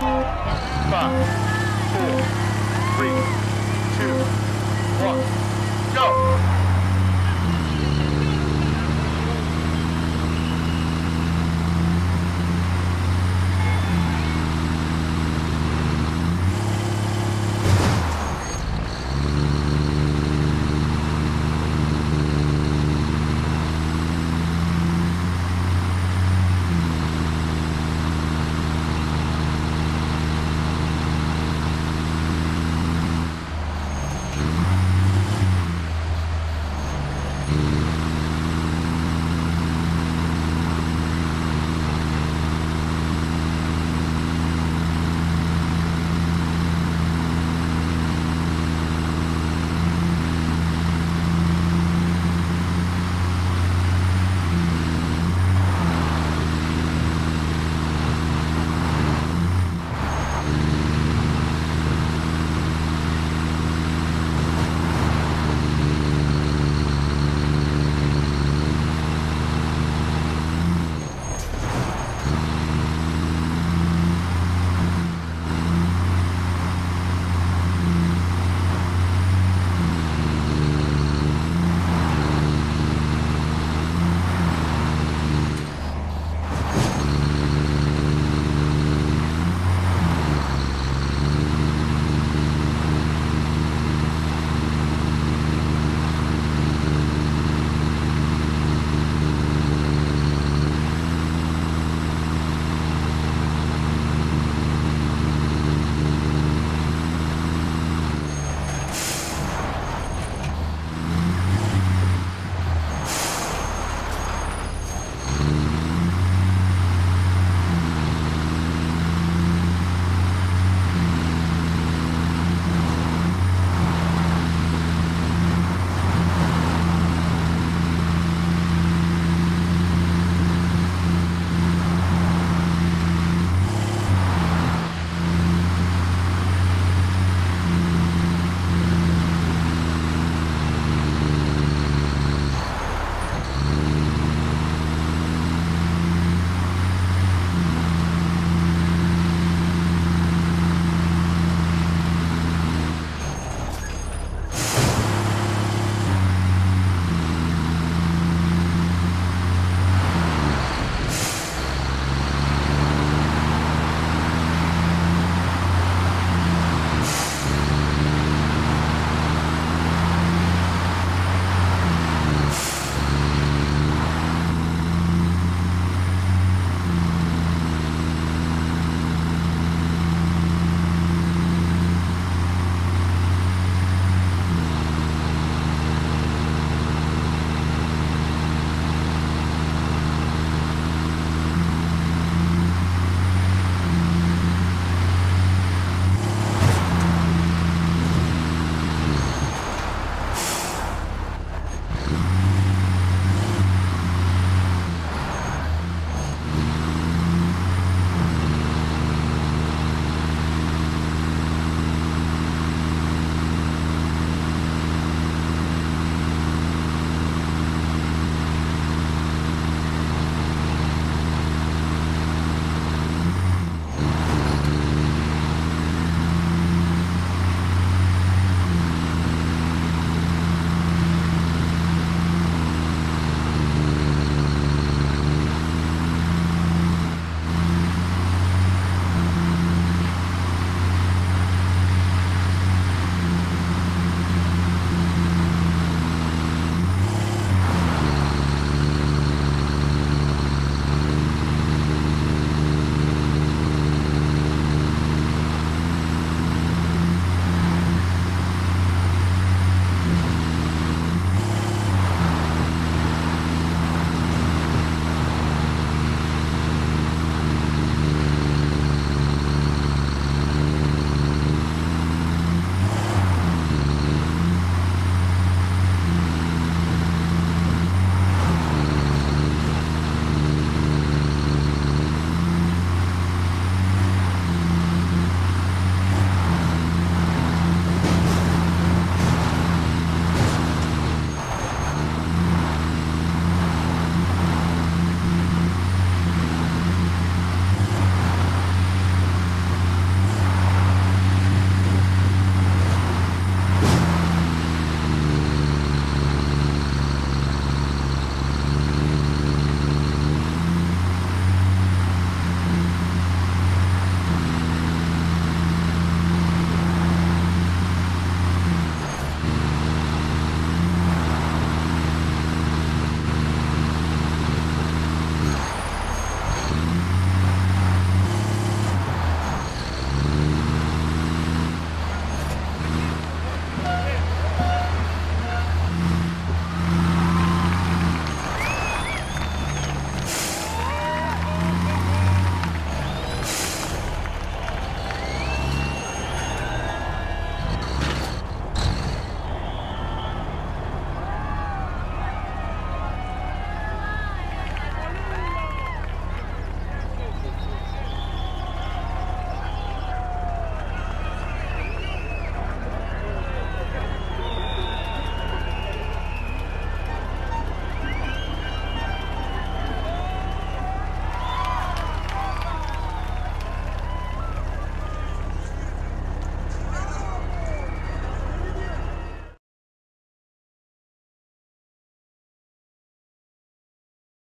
five, four,